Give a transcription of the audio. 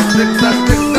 statistics, statistics.